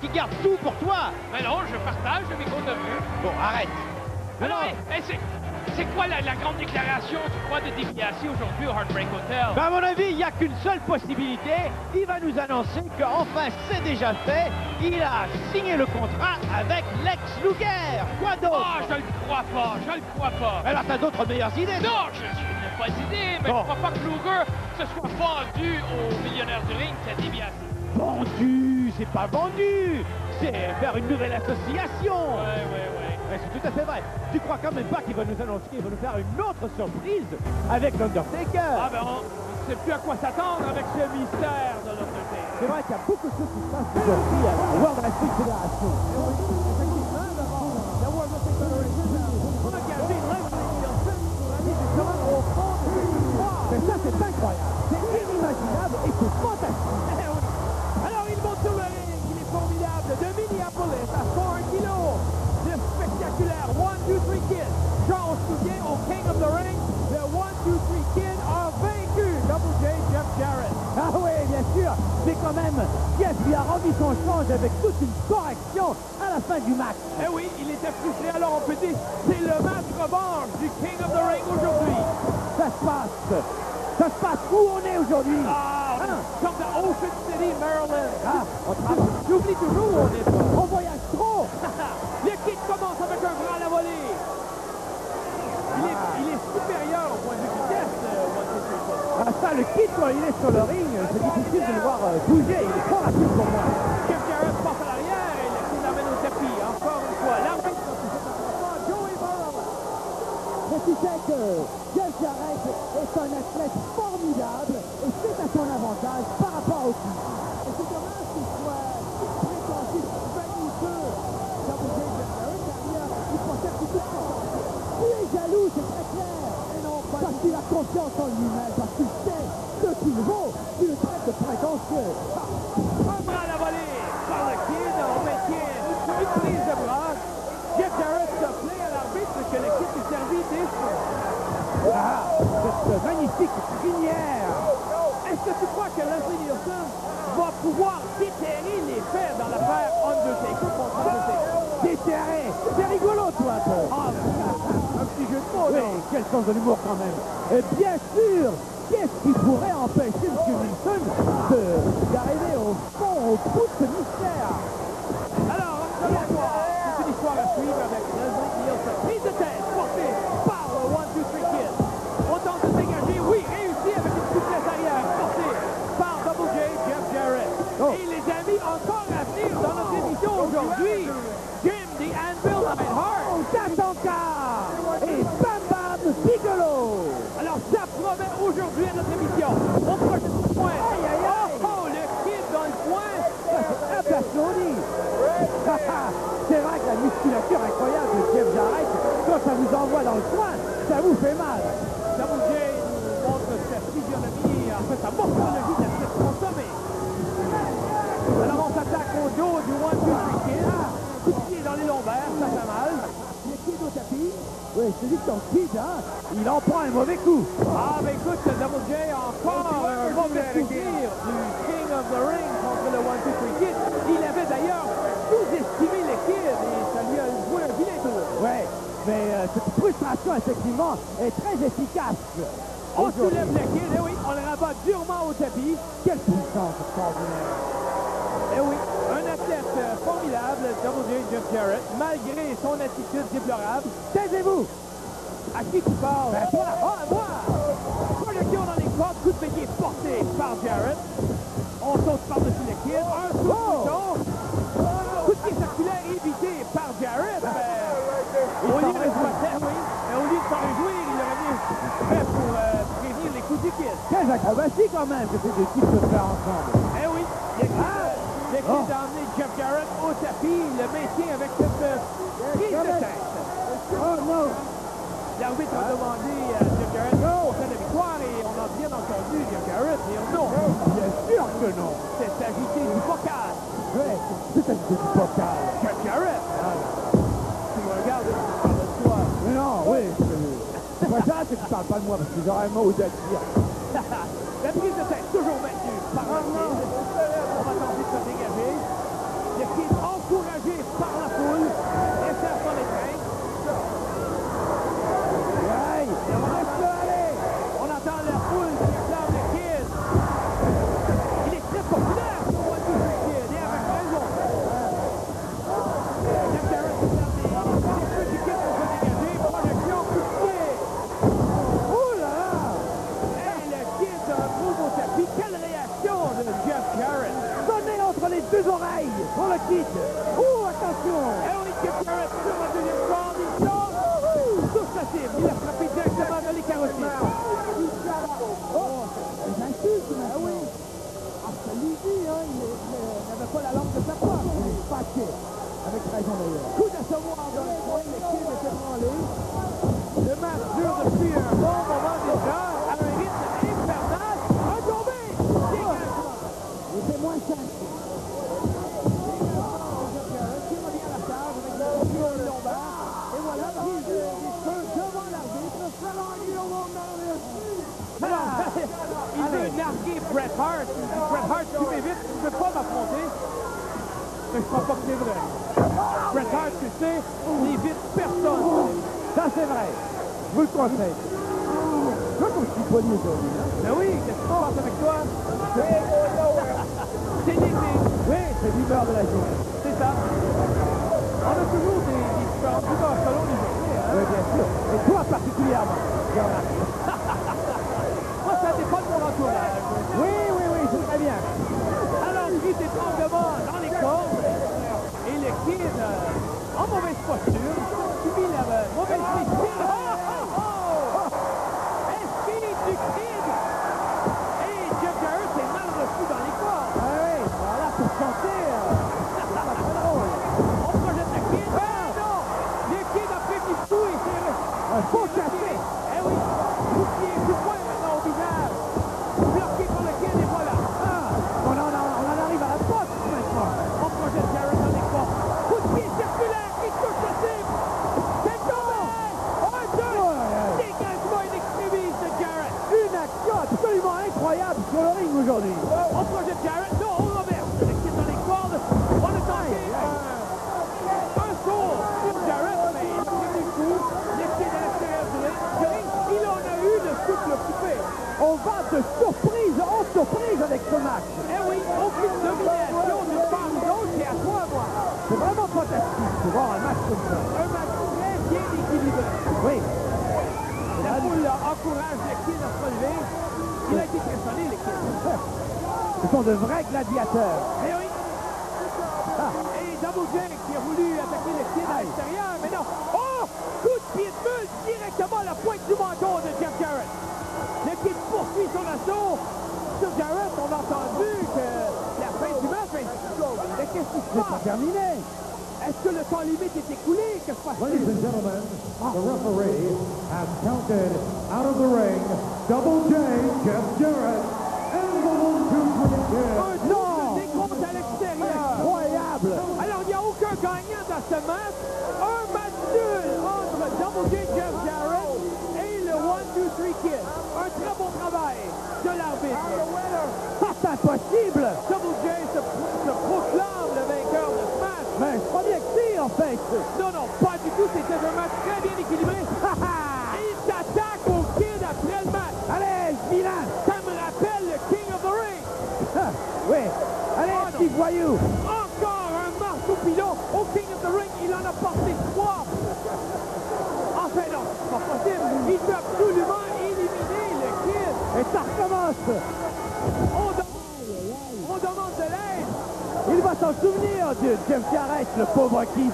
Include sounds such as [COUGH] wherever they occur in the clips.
qui gardes tout pour toi. Mais non, je partage mes comptes de vue. Bon, arrête. Alors, hey, c'est... C'est quoi la, la, grande déclaration, tu crois, de déviation aujourd'hui au Heartbreak Hotel? Ben, à mon avis, il n'y a qu'une seule possibilité. Il va nous annoncer qu'enfin, c'est déjà fait. Il a signé le contrat avec Lex Luger. Quoi d'autre? Ah, je le crois pas, je le crois pas. Alors, t'as d'autres meilleures idées? Non, je, je n'ai pas d'idée, mais bon. je crois pas que Luger se soit vendu au millionnaire du ring, cette déviation. Vendu? C'est pas vendu! C'est faire une nouvelle association! Ouais, ouais, ouais. C'est tout à fait vrai. Tu crois quand même pas qu'il va nous annoncer qu'il va nous faire une autre surprise avec l'Undertaker? Ah ben on ne sait plus à quoi s'attendre avec ce mystère de l'Undertaker. C'est vrai qu'il y a beaucoup de choses qui se passent aujourd'hui à la World Wrestling Federation. Mais ça, c'est incroyable. C'est inimaginable et c'est fantastique. Alors, il monte sur le ring. Il est formidable de Minneapolis à 101 kilos spectaculaire 1-2-3 Kid. Jean, on se souvient au King of the Ring, le 1-2-3 Kid a vaincu Double J Jeff Jarrett. Ah oui, bien sûr. Mais quand même, Jeff lui a rendu son change avec toute une correction à la fin du match. Eh oui, il était frustré. Alors on peut dire, c'est le match revanche du King of the Ring aujourd'hui. Ça se passe. Ça se passe où on est aujourd'hui? Ah, hein? comme dans Ocean City, Maryland. Ah, J'oublie toujours où on est. On voyage trop. [LAUGHS] Le kit commence avec un bras à la volée. Il est, il est supérieur au point de vue vitesse, euh, ah, ça, le kit, quand il est sur le ring, c'est difficile de le voir euh, bouger. Il est trop rapide pour moi. Jeff Jarrett passe à l'arrière et le kit l'amène au tapis. Encore une fois, l'arbitre Joey Burrow. Sais que Jarrett est un athlète formidable et c'est à son avantage par rapport au kit. Et c'est dommage qu'il soit prétentieux, vaniteux. Double J Jeff Jarrett, derrière, il possède beaucoup de potentiel. Il est jaloux, c'est très clair. Et non, pas Parce qu'il a confiance en lui-même, parce qu'il sait ce qu'il vaut. Il le traite de prétentieux. Un bras à la volée par le kid. On maintient une prise de bras. Jeff Jarrett se plaît à l'arbitre que Ah, cette magnifique crinière. Est-ce que tu crois que Leslie Nielsen va pouvoir déterrer les faits dans l'affaire Undertaker contre Undertaker? Déterré. C'est rigolo, toi, un peu. Ah, un petit jeu de mots, Oui, quel sens de l'humour quand même. Et bien sûr, qu'est-ce qui pourrait empêcher M. Wilson de- d'arriver au fond, au bout de ce mystère? Suivre avec Leslie Nielsen. Prise de tête portée par le 1-2-3 Kid. On tente de dégager. Oui, réussi avec une souplesse arrière portée par Double J Jeff Jarrett. Oh. Et les amis, encore à venir dans notre émission aujourd'hui, Jim the Anvil Neidhart. Oh, Tatanka et Bam Bam Bigelow Alors, ça promet aujourd'hui à notre émission prochain point. Aïe, aïe, aïe. Oh, oh, le kid dans le coin. Ça, c'est applaudi C'est musculature incroyable de Jeff Jarrett, quand ça vous envoie dans le coin, ça vous fait mal. Double J nous montre sa physionomie, en fait, sa morphologie d'athlète consommé. Alors, on s'attaque au dos du 1-2-3 Kid. Coup de pied dans les lombaires, ça fait mal. Le kid au tapis? Oui, dis que ton kid, hein, il en prend un mauvais coup. Ah, ben écoute, Double J a encore un mauvais souvenir du King of the Ring contre le 1-2-3 Kid. Il avait d'ailleurs sous-estimé le Kid et ça lui a joué un vilain tour. Ouais, mais euh, cette frustration, effectivement, est très efficace. On soulève le Kid, et oui, on le rabat durement au tapis. Quelle puissance extraordinaire. Eh oui, un athlète euh, formidable, J Jeff Jarrett, malgré son attitude déplorable. Taisez-vous À qui tu parles? Ben, toi. Ah, à moi! Projection dans les cordes, coup de pied porté par Jarrett. On saute par-dessus le kid. Un coup de Oh! bouton. Coup de pied circulaire évité par Jarrett. Ben, au lieu de se oui, au lieu de s'en réjouir, il aurait mieux fait pour euh, prévenir les coups du kid. Quelle acrobatie quand même que ces deux types peuvent faire ensemble. Eh oui, le kid, euh, le kid Oh. a emmené Jeff Jarrett au tapis. Il le maintient avec cette euh, prise de tête. Oh non L'arbitre a demandé à Jeff Jarrett pour sa victoire et on a bien entendu Jeff Jarrett dire non. Bien sûr que non C'est agité du bocal. Ouais, c'est un petit bocal. Jarrett. Tu me regardes, tu parles de toi. Mais non, oui, c'est pas ça que tu parles pas de moi parce que j'aurais un mot dire. La prise de tête toujours maintenue par le kid. On va tenter de se dégager. L'oreille pour le kit. Oh, attention. Et on est Jarrett sur la deuxième corde. Il sort. La cible. Il a frappé directement dans les carotides. Oh, c'est insulte, mais ah oui. Ah, dit, hein, il, n'avait pas la langue de sa poche. Il est fâché. Avec raison d'ailleurs. Coup d'asseoir dans le coin. Le kid narguer Bret Hart. Bret Hart, tu m'évites, tu ne peux pas m'affronter. Mais je crois pas que c'est vrai. Bret Hart, tu sais, n'évite personne. Ça, c'est vrai. Je vous le conseille. Je vois comme je suis poli aujourd'hui. Mais oui, qu'est-ce qui se passe avec toi? [LAUGHS] C'est l'été. Oui, c'est l'humeur de la journée. C'est ça. On a toujours des, des différentes humeurs selon les journées. Hein? Oui, bien sûr. Et toi particulièrement. [LAUGHS] Oui, oui, oui, c'est très bien. Alors, lui, d'étranglement dans les cordes. Et le kid, euh, en mauvaise posture, subit la mauvaise. Oh, oh, oh! Esprit du kid! Et Jeff Jarrett est mal reçu dans les cordes. Ah oui, voilà, pour chanter. euh, c'est pas très drôle. On projette le kid. Ah non! Le kid a pris du coup et s'est reçu. Un faux café. Eh oui! Coup de pied, coup de poing maintenant au visage. Bloqué par le kid et voilà. Ah, on en, on en arrive à la boxe maintenant. On projette Jarrett dans les cordes. Coup de pied circulaire qui touche le cible. C'est tombé! Un, deux! Dégagement in extremis de Jarrett. Une action absolument incroyable sur le ring aujourd'hui. On projette Jarrett. Non, on renverse. Le kid dans les cordes. On a tenté un, un saut sur Jarrett, mais il a pris du coup. Le kid à l'extérieur du ring. Du ring. Il en a eu le souffle coupé. On va de surprise en surprise avec ce match. Eh oui, aucune domination d'une part ou d'autre, c'est à toi à moi. C'est vraiment fantastique de voir un match comme ça. Un match très bien équilibré. Oui. La foule encourage le kid à se relever. Il a été impressionné, le kid. Ce sont de vrais gladiateurs. Eh oui. Ah. Et Double qui a voulu attaquer le kid à l'extérieur, mais non. Oh! Coup de pied de bulle directement à la pointe du menton de Jeff Jarrett. Le kid poursuit son assaut. Sur Jarrett, on a entendu que la fin du match, mais mais qu'est-ce qui se C'est pas passe? terminé. Est-ce que le temps limite est écoulé? Que se Ladies passe-t-il? and gentlemen, the referee has counted out of the ring Double J, Jeff Jarrett, and the one, two, three, kid. Un double décompte à l'extérieur. Incroyable. Alors, il n'y a aucun gagnant dans ce match. Un match nul entre Double J Jeff Jarrett et le 1-2-3 Kid. Un très bon travail de l'arbitre. Ça, c'est impossible. Double J se, se proclame le vainqueur de ce match. Mais crois bien que en fait. Non, non, pas du tout. C'était un match très bien équilibré. [LAUGHS] Il s'attaque au Kid après le match. Allez, vilain. Ça me rappelle le King of the Ring. Ah, oui. Allez, Oh, petit voyou. Encore un marteau pilon au King of the Ring. Il en a porté trois. Enfin non, c'est pas possible. Il veut absolument. Et ça recommence. On, dem- on demande de l'aide. Il va s'en souvenir de Jeff Jarrett, le pauvre kid.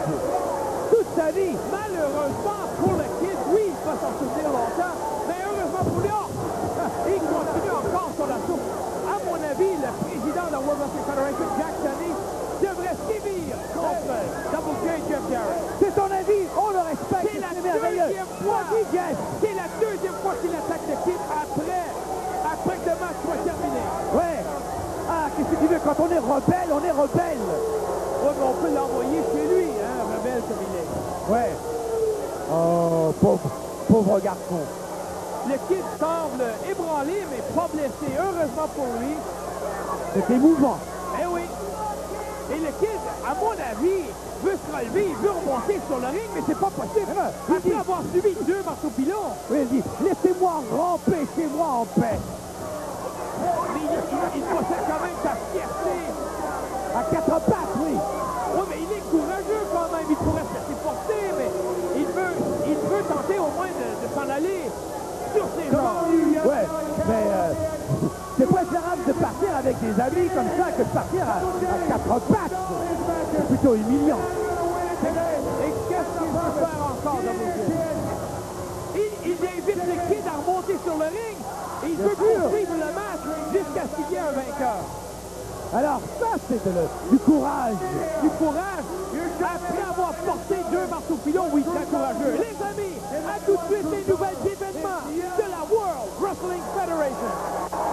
Toute sa vie. Malheureusement pour le Kid, oui, il va s'en souvenir longtemps. Mais heureusement pour lui, [LAUGHS] il continue encore son assaut. À mon avis, le président de la World Wrestling Federation, Jack Tunney, devrait sévir contre Double J Jeff Jarrett. C'est ton avis. On le respecte. C'est la merveilleux. deuxième fois. C'est la deuxième fois qu'il attaque le Kid après, après que le match soit terminé. Ouais. Ah, qu'est-ce que tu veux? Quand on est rebelle, on est rebelle. Oui, mais on peut l'envoyer chez lui, hein, rebelle comme il est. Ouais. Oh, pauvre, pauvre garçon. Le Kid semble ébranlé, mais pas blessé. Heureusement pour lui. C'est émouvant. Eh oui. Et le Kid, à mon avis, veut se relever, il veut remonter sur le ring, mais c'est pas possible. Non, il Après avoir subi deux marteaux pilons, Oui, il dit, laissez-moi ramper chez moi en paix. Il, possède quand même sa fierté. À quatre pattes, oui. Oui, mais il est courageux quand même. Il pourrait se laisser porter, mais il veut, il veut tenter au moins de, de s'en aller sur ses jambes. Ouais, mais euh, c'est préférable de partir avec des amis comme ça que de partir à, quatre pattes. C'est plutôt humiliant. Et qu'est-ce qu'il veut faire encore, Double J? Il, il invite le sur le ring. Et il Bien veut sûr. poursuivre le match jusqu'à ce qu'il y ait un vainqueur. Alors ça, c'est du courage. Du courage. Après avoir porté deux marteaux pilons, oui, très courageux. Les amis, à tout de suite les nouvelles événements de la World Wrestling Federation.